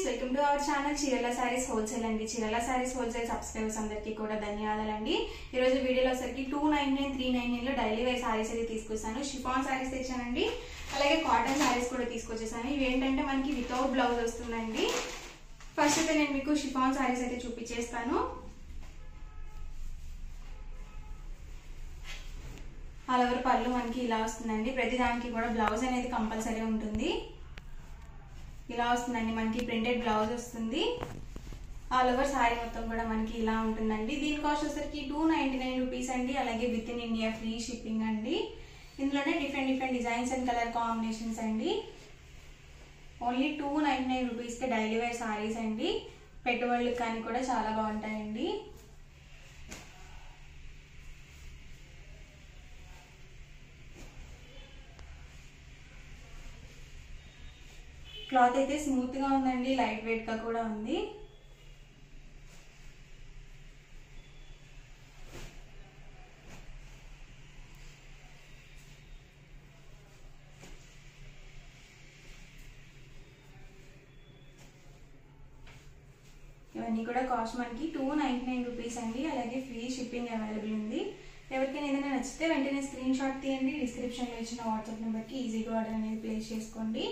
Friends welcome to our channel. చీరల saris wholesale అండి. చీరల సారీస్ హోల్సేల్ సబ్స్క్రైబర్స్ అందరికీ కూడా ధన్యవాదాలండి. ఈ రోజు వీడియోలో వచ్చరికి two nine nine three nine నైన్లో డైలీ వేర్ సారీస్ అయితే తీసుకొచ్చాను. షిఫాన్ సారీస్ తెచ్చానండి. అలాగే కాటన్ సారీస్ కూడా తీసుకొచ్చేసాను. ఇవి ఏంటంటే మనకి వితౌట్ బ్లౌజ్ వస్తుందండి. ఫస్ట్ అయితే నేను మీకు షిఫాన్ సారీస్ అయితే చూపించేస్తాను. ఆల్ ఓవర్ పళ్ళు మనకి ఇలా వస్తుందండి. ప్రతి దానికి కూడా బ్లౌజ్ అనేది కంపల్సరీ ఉంటుంది. ఇలా వస్తుందండి మనకి ప్రింటెడ్ బ్లౌజ్ వస్తుంది. ఆల్ ఓవర్ సారీ మొత్తం కూడా మనకి ఇలా ఉంటుందండి. దీని కాస్ట్ వచ్చేసరికి టూ నైంటీ నైన్ రూపీస్ అండి. అలాగే with in India free shipping అండి. ఇందులోనే different different designs and colour combinations అండి. ఓన్లీ టూ నైంటీ నైన్ రూపీస్కి డైలీ వేర్ శారీస్ అండి. పెట్టుబడులకు కానీ కూడా చాలా బాగుంటాయండి. క్లాత్ అయితే స్మూత్గా ఉందండి లైట్ వెయిట్గా కూడా ఉంది. ఇవన్నీ కూడా కాస్ట్ మనకి టూ నైంటీ నైన్ రూపీస్ అండి అలాగే ఫ్రీ షిప్పింగ్ అవైలబుల్ ఉంది. ఎవరికైనా ఏదైనా నచ్చితే వెంటనే స్క్రీన్ షాట్ తీయండి డిస్క్రిప్షన్లో ఇచ్చిన వాట్సాప్ నెంబర్కి ఈజీగా ఆర్డర్ అనేది ప్లేస్ చేసుకోండి.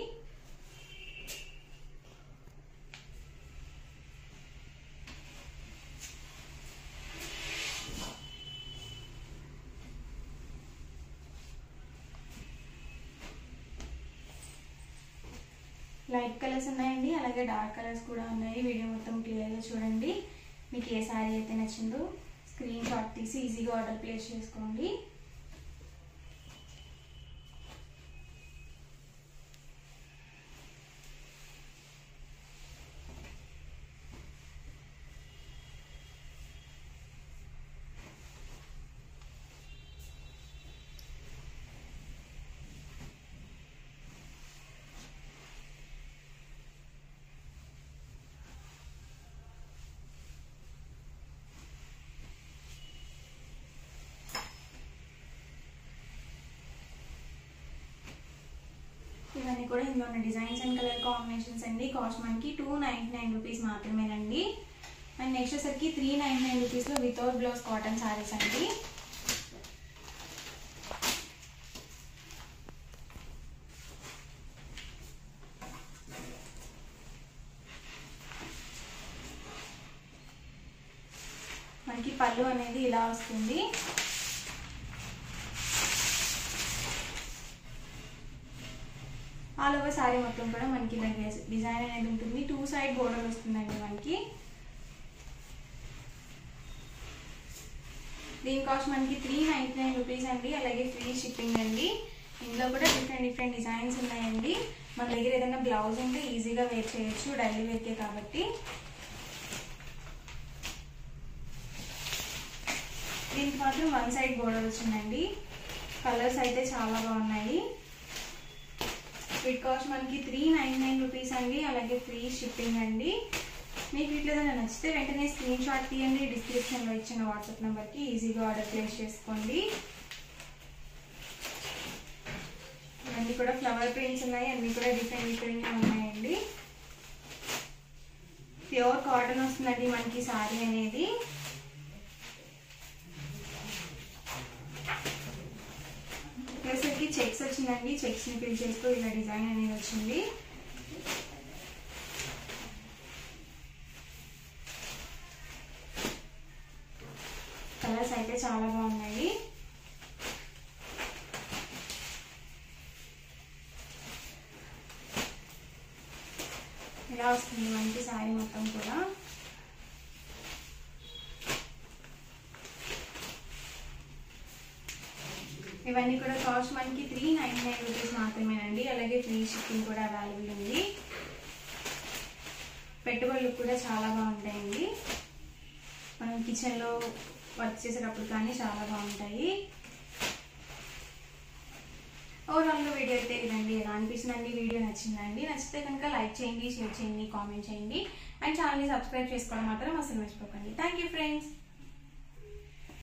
లైట్ కలర్స్ ఉన్నాయండి అలాగే డార్క్ కలర్స్ కూడా ఉన్నాయి. వీడియో మొత్తం క్లియర్గా చూడండి. మీకు ఏ శారీ అయితే నచ్చిందో స్క్రీన్ షాట్ తీసి ఈజీగా ఆర్డర్ ప్లేస్ చేసుకోండి. ఇవన్నీ కూడా ఇందులో ఉన్న డిజైన్స్ అండ్ కలర్ కాంబినేషన్స్ అండి. కాస్ట్ మనకి టూ నైంటీ నైన్ రూపీస్ మాత్రమేనండి. అండ్ నెక్స్ట్ వచ్చేసరికి త్రీ నైంటీ నైన్ రూపీస్లో వితౌట్ బ్లౌజ్ కాటన్ శారీస్ అండి. మనకి పళ్ళు అనేది ఇలా వస్తుంది. ఆల్ ఓవర్ సారీ మొత్తం కూడా మనకి ఇలా డిజైన్ అనేది ఉంటుంది. టూ సైడ్ బోర్డర్ వస్తుందండి మనకి. దీని కాస్ట్ మనకి త్రీ నైంటీ నైన్ రూపీస్ అండి. అలాగే ఫ్రీ షిప్పింగ్ అండి. ఇందులో కూడా డిఫరెంట్ డిఫరెంట్ డిజైన్స్ ఉన్నాయండి. మన దగ్గర ఏదైనా బ్లౌజ్ ఉంటే ఈజీగా వేర్ చేయొచ్చు. డైలీ వేర్కే కాబట్టి. దీనికి మాత్రం వన్ సైడ్ బోర్డర్ వచ్చిందండి. కలర్స్ అయితే చాలా బాగున్నాయి. వీటి కాస్ట్ మనకి త్రీ నైన్ నైన్ రూపీస్ అండి అలాగే ఫ్రీ షిప్పింగ్ అండి. మీకు వీటిలో ఏదైనా నచ్చితే వెంటనే స్క్రీన్ షాట్ తీయండి డిస్క్రిప్షన్లో ఇచ్చిన వాట్సాప్ నెంబర్కి ఈజీగా ఆర్డర్ ప్లేస్ చేసుకోండి. అన్నీ కూడా ఫ్లవర్ ప్రింట్స్ ఉన్నాయి అన్నీ కూడా డిఫరెంట్ డిఫరెంట్గా ఉన్నాయండి. ప్యూర్ కాటన్ వస్తుందండి మనకి సారీ అనేది వచ్చేసరికి చెక్స్ వచ్చిందండి చెక్స్ని ఫిల్ చేస్తూ ఇలా డిజైన్ అనేది వచ్చింది. కలర్స్ అయితే చాలా బాగున్నాయి. ఇలా వస్తుంది మనకి శారీ మొత్తం కూడా. ఇవన్నీ కూడా కాస్ట్ మనకి త్రీ నైన్ నైన్ రూపీస్ మాత్రమేనండి. అలాగే ఫ్రీ షిప్పింగ్ కూడా అవైలబుల్ ఉంది. పెట్టుబడులు కూడా చాలా బాగుంటాయండి. మనం కిచెన్లో వర్క్ చేసేటప్పుడు కానీ చాలా బాగుంటాయి. ఓవరాల్గా వీడియో అయితే ఇదండి. ఎలా అనిపిస్తుందండి? వీడియో నచ్చిందండి నచ్చితే కనుక లైక్ చేయండి షేర్ చేయండి కామెంట్ చేయండి. అండ్ ఛానల్ని సబ్స్క్రైబ్ చేసుకోవడం మాత్రం అసలు మర్చిపోకండి. Thank you friends